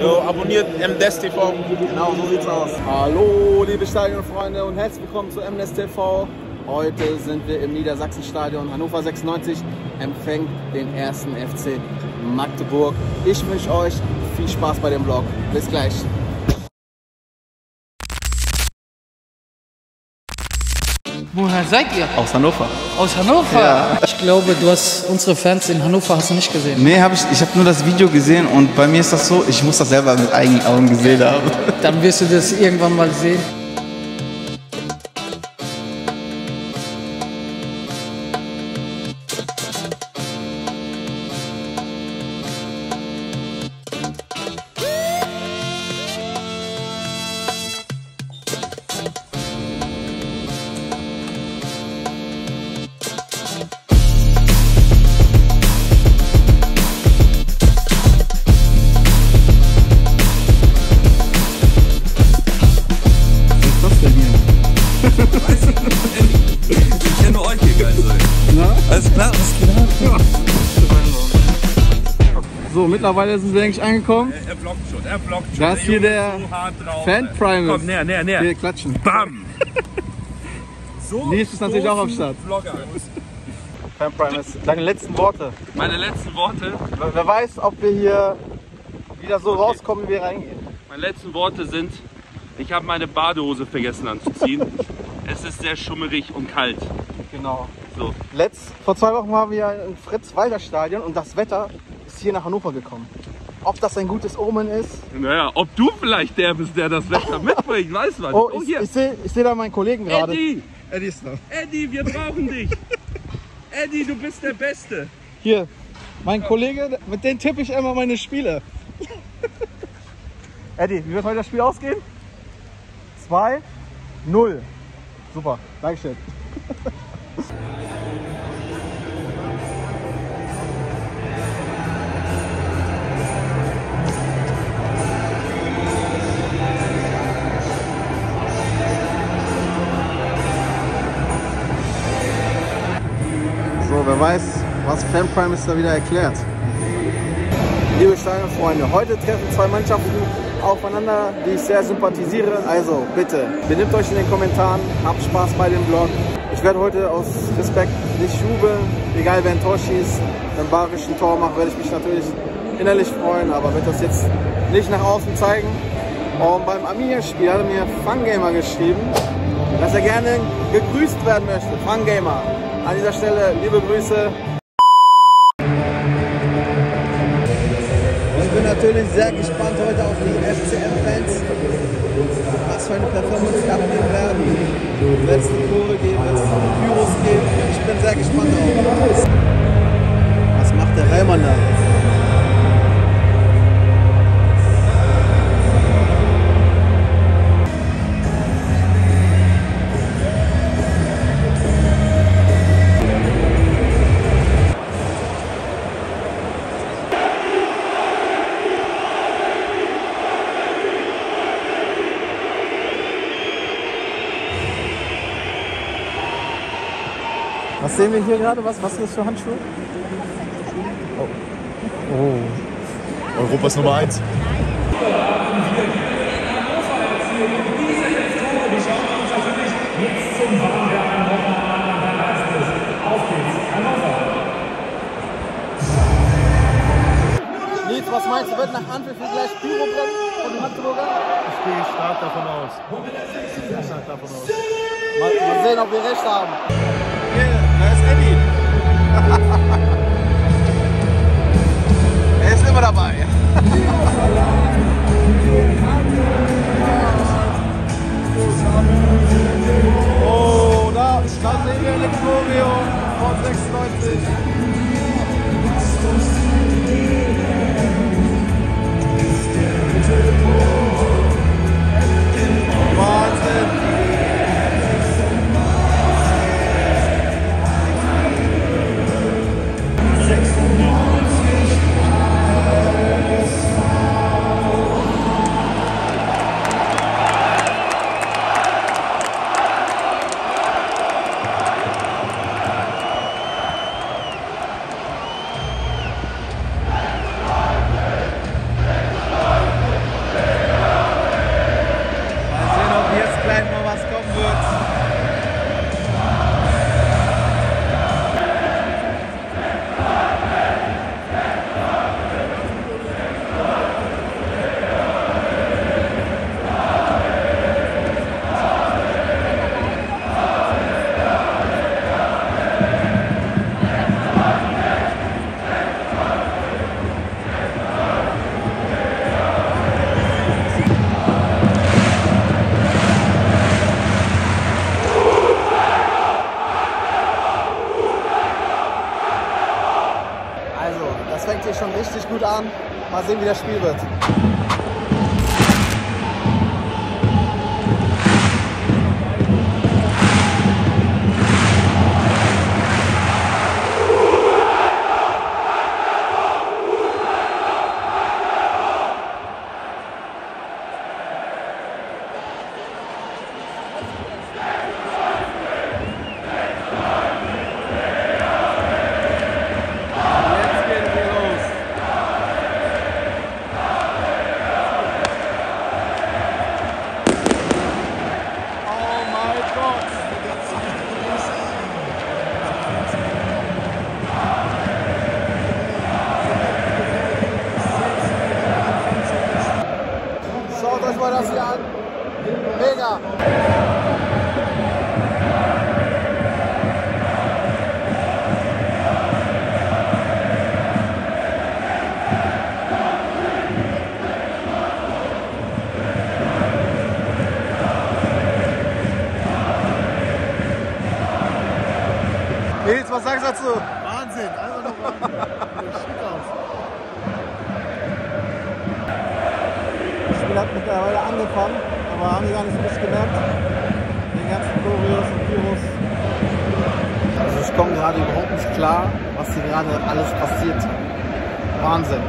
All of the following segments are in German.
Jo, abonniert MDES TV. Genau, so sieht's aus. Hallo, liebe Stadionfreunde und herzlich willkommen zu MNES TV. Heute sind wir im Niedersachsenstadion. Hannover 96 empfängt den ersten FC Magdeburg. Ich wünsche euch viel Spaß bei dem Vlog. Bis gleich. Woher seid ihr? Aus Hannover. Aus Hannover? Ja. Ich glaube, du hast unsere Fans in Hannover hast du nicht gesehen. Nee, hab ich, ich habe nur das Video gesehen und bei mir ist das so, ich muss das selber mit eigenen Augen gesehen haben. Dann wirst du das irgendwann mal sehen. Mittlerweile sind wir eigentlich angekommen. Er blockt schon, er blockt schon. Da ist hier der so hart drauf. Fan Primus. Komm, näher, näher, näher. Wir klatschen. Bam! So, Nils ist natürlich auch am Start. Vlogger. Fan Primus, deine letzten Worte. Meine letzten Worte, Wer wer weiß, ob wir hier wieder so rauskommen, wie wir reingehen. meine letzten Worte sind, ich habe meine Badehose vergessen anzuziehen. es ist sehr schummerig und kalt. Genau. So. Letzt, vor zwei Wochen waren wir im Fritz-Walter-Stadion und das Wetter hier nach Hannover gekommen. Ob das ein gutes Omen ist? Naja, ob du vielleicht der bist, der das Wetter mitbringt, weißt du was? Oh, Oh, ich, hier. ich sehe ich seh da meinen Kollegen gerade. Eddie, Eddie ist da. Eddie, wir brauchen dich. Eddie, du bist der Beste. Hier, mein Kollege, mit dem tippe ich immer meine Spiele. Eddie, wie wird heute das Spiel ausgehen? 2, 0. Super, Dankeschön. Prime ist da wieder erklärt. Liebe Stadionfreunde, heute treffen zwei Mannschaften aufeinander, die ich sehr sympathisiere. Also bitte, benimmt euch in den Kommentaren, habt Spaß bei dem Vlog. Ich werde heute aus Respekt nicht jubeln, egal wer ein Tor schießt. Wenn Barisch ein Tor macht, werde ich mich natürlich innerlich freuen, aber werde das jetzt nicht nach außen zeigen. Und beim Amiga-Spiel hat mir Fungamer geschrieben, dass er gerne gegrüßt werden möchte. Fungamer. An dieser Stelle liebe Grüße. Natürlich sehr gespannt heute auf die FCM-Fans. Was für eine Performance sie abnehmen werden. Wird es eine Kurve geben, wird es Pyros geben. Ich bin sehr gespannt drauf. Was macht der Reimann da? Was sehen wir hier gerade? Was, was ist das für Handschuhe? Europas Nummer 1. Nils, was meinst du, wird nach Anpfiff gleich Pyro brennen von den Magdeburger? Ich gehe stark davon aus. Ich gehe stark davon aus. Mal, mal sehen, ob wir recht haben. Er ist immer dabei. Oh, da, da sehen wir Lectorio von 96. Mal sehen, wie das Spiel wird. Nils, was sagst du dazu? Wahnsinn, einfach nur Wahnsinn. Schick aus. Das Spiel hat mittlerweile angefangen, aber haben die gar nicht so richtig gemerkt. Den ganzen Choreos und Pyros. Also ich komme gerade überhaupt nicht klar, was hier gerade alles passiert. Wahnsinn.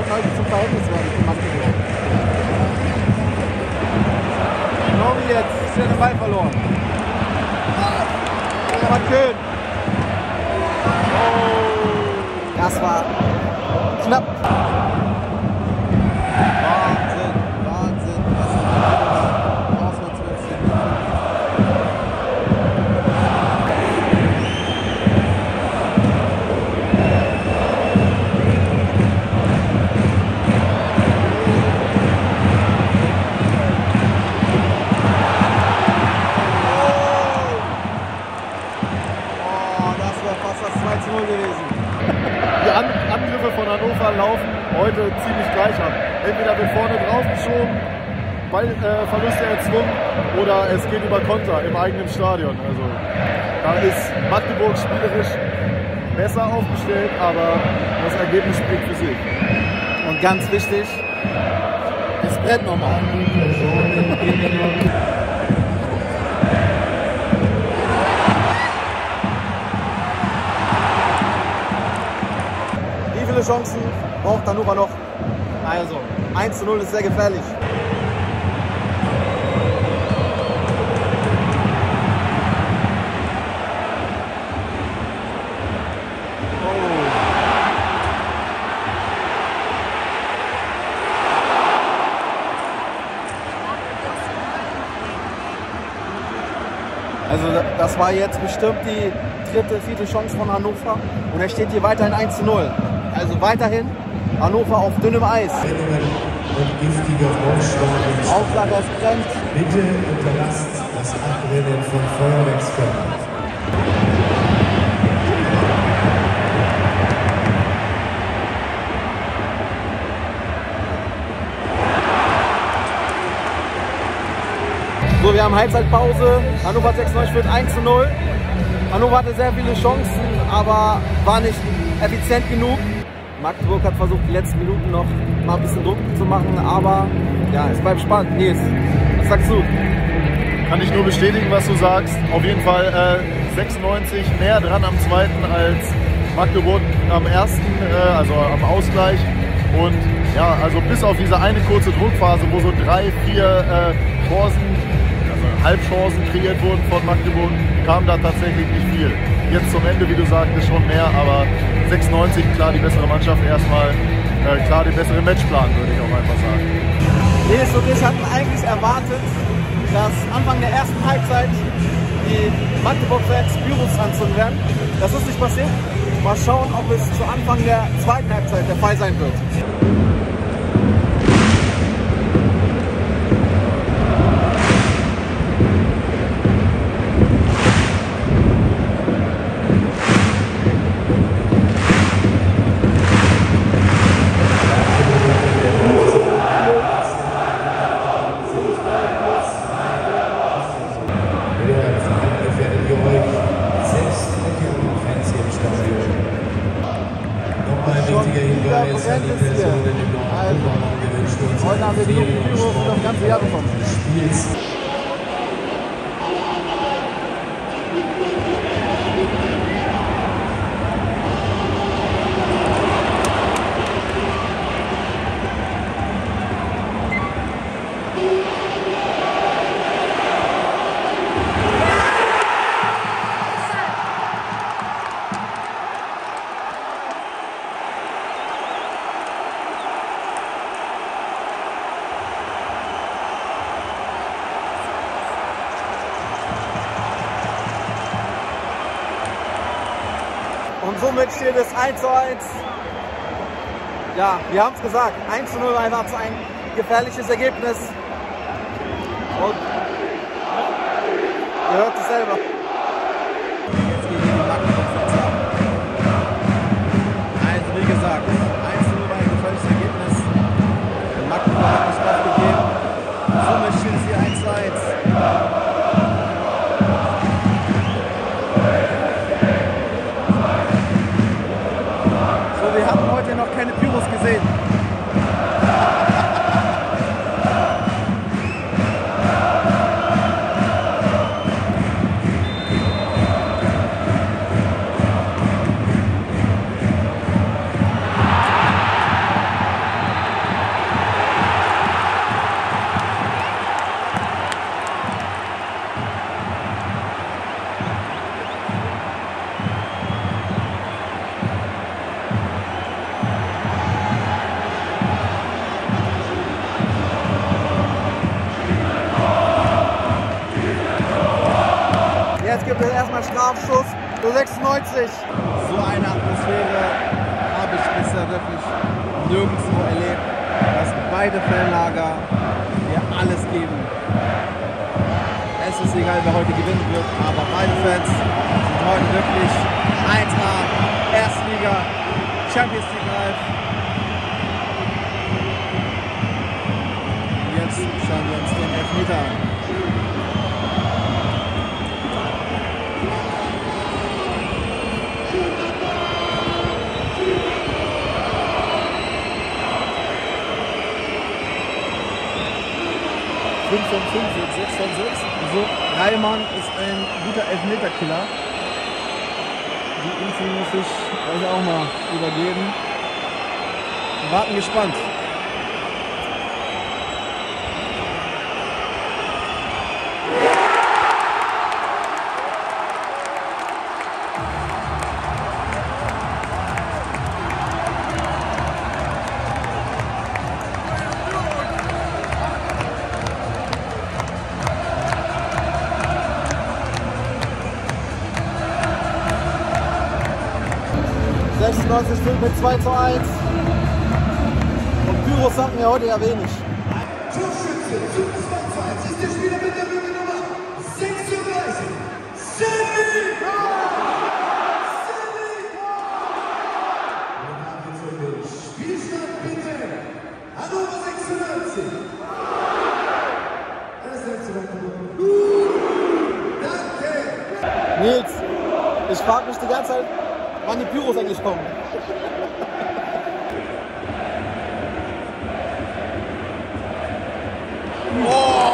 190 zum Verhältnis werden gemacht geworden. Genau wie jetzt, ist der Ball verloren. Aber schön. Oh. Das war knapp. Entweder wird vorne draufgeschoben, Ballverluste erzwungen oder es geht über Konter im eigenen Stadion. Also da ist Magdeburg spielerisch besser aufgestellt, aber das Ergebnis spricht für sich. Und ganz wichtig, Es brennt nochmal. Wie viele Chancen braucht Hannover noch? Also, 1 zu 0 ist sehr gefährlich. Also das war jetzt bestimmt die dritte, vierte Chance von Hannover und er steht hier weiterhin 1 zu 0. Also weiterhin Hannover auf dünnem Eis. Auflage es brennt. Bitte unterlasst das Abbrennen von Feuerwerkskörpern. So, wir haben Halbzeitpause. Hannover 96 führt 1 zu 0. Hannover hatte sehr viele Chancen, aber war nicht effizient genug. Magdeburg hat versucht, die letzten Minuten noch mal ein bisschen Druck zu machen, aber ja, es bleibt spannend. Nils, was sagst du? Kann ich nur bestätigen, was du sagst. Auf jeden Fall äh, 96 näher dran am zweiten als Magdeburg am ersten, äh, also am Ausgleich. Und ja, also bis auf diese eine kurze Druckphase, wo so drei, vier äh, Chancen, Halbchancen kreiert wurden von Magdeburg, kam da tatsächlich nicht viel. Jetzt zum Ende, wie du sagtest, schon mehr, aber 96 klar die bessere Mannschaft erstmal, äh, klar den besseren Matchplan, würde ich auch einfach sagen. Nils und ich hatten eigentlich erwartet, dass Anfang der ersten Halbzeit die Magdeburg-Fans Büros anzünden werden. Das ist nicht passiert. Mal schauen, ob es zu Anfang der zweiten Halbzeit der Fall sein wird. Die Norden. Wir wünschen uns Heute haben wir genug Büros für das ganze Jahr bekommen. Somit steht es 1 zu 1. Ja, wir haben es gesagt, 1 zu 0 war einfach ein gefährliches Ergebnis. Und ihr hört es selber. Keine Pyros gesehen. Jetzt gibt es erstmal Strafschuss für 96. So eine Atmosphäre habe ich bisher wirklich nirgendwo erlebt. Dass beide Fanlager hier alles geben. Es ist egal, wer heute gewinnen wird, aber beide Fans sind heute wirklich 1A, Erstliga, Champions League live. Jetzt schauen wir uns den Elfmeter an. Von 5, jetzt 6 von 6. So, Reimann ist ein guter Elfmeterkiller. Die Info muss ich euch auch mal übergeben. Warten gespannt. Mit 2 zu 1. Und Pyros sagt mir heute ja wenig. Torschütze zum 2 ist der Spieler mit der Nummer 36. Sammy! Spielstand bitte. Hannover 96. Danke. Nils, ich frage mich die ganze Zeit, wann die Pyros eigentlich kommen. Oh!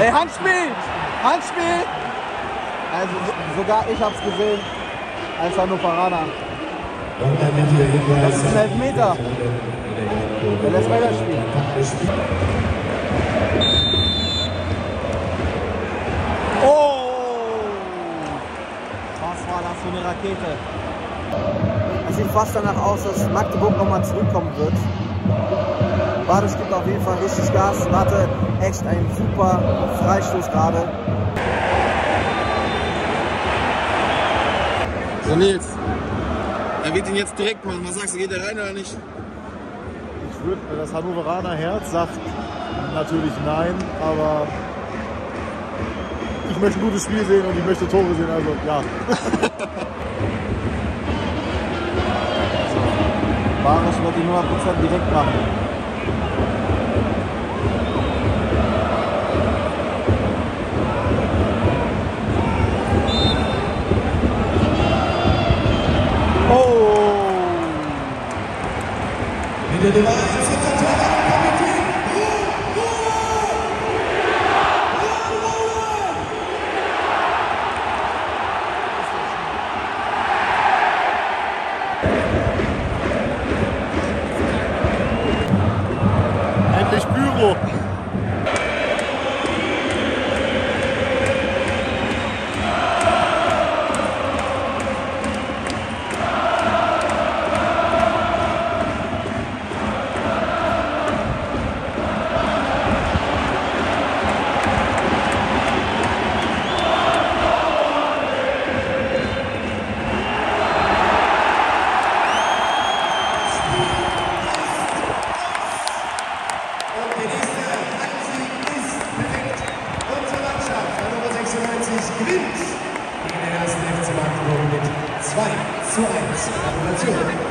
Ey, Handspiel! Handspiel! Also so, sogar ich hab's gesehen als Hannoveraner. Das ist ein Elfmeter. Der lässt weiterspielen. Oh! Was war das für eine Rakete? Es sieht fast danach aus, dass Magdeburg nochmal zurückkommen wird. Badisch gibt auf jeden Fall richtig Gas. Warte, echt ein super Freistoß gerade. So Nils, er wird ihn jetzt direkt machen. Was sagst du, geht er rein oder nicht? Ich würde, das Hannoveraner Herz sagt natürlich nein, aber ich möchte ein gutes Spiel sehen und ich möchte Tore sehen, also ja. Barisch wird die 100% direkt machen. Endlich Pyro. too.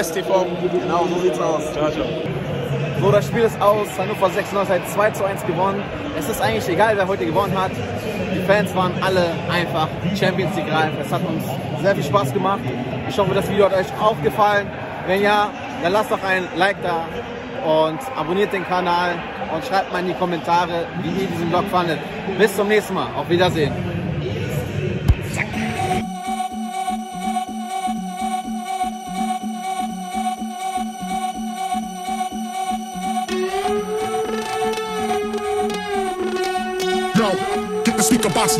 MDS TV. Genau, so sieht's aus. Ciao, ciao. So, das Spiel ist aus. Hannover 96 hat 2 zu 1 gewonnen. Es ist eigentlich egal, wer heute gewonnen hat. Die Fans waren alle einfach Champions League reif. Es hat uns sehr viel Spaß gemacht. Ich hoffe, das Video hat euch auch gefallen. Wenn ja, dann lasst doch ein Like da und abonniert den Kanal und schreibt mal in die Kommentare, wie ihr diesen Vlog fandet. Bis zum nächsten Mal. Auf Wiedersehen.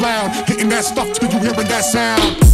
Loud, hitting that stuff till you hearing that sound.